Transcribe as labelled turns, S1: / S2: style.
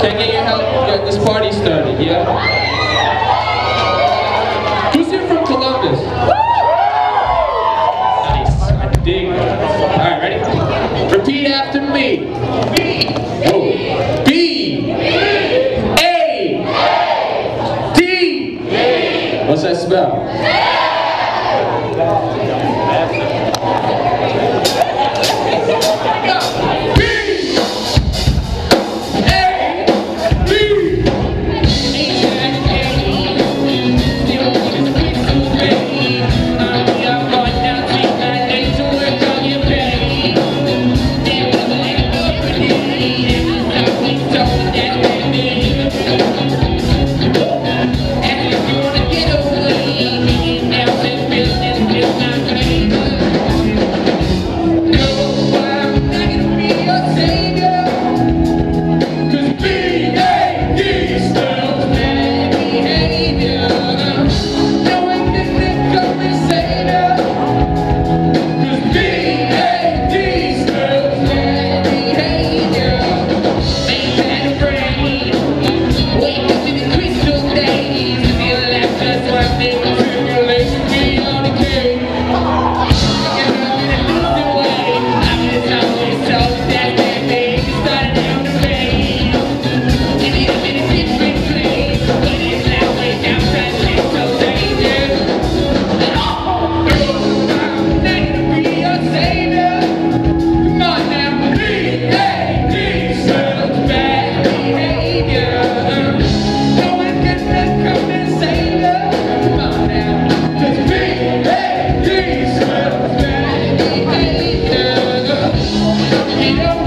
S1: Can't get your help get this party started, yeah? Who's here from Columbus? Nice, I dig. Alright, ready? Repeat after me. Me. Whoa. B. B. A. A. D. D. What's that spell? Alright,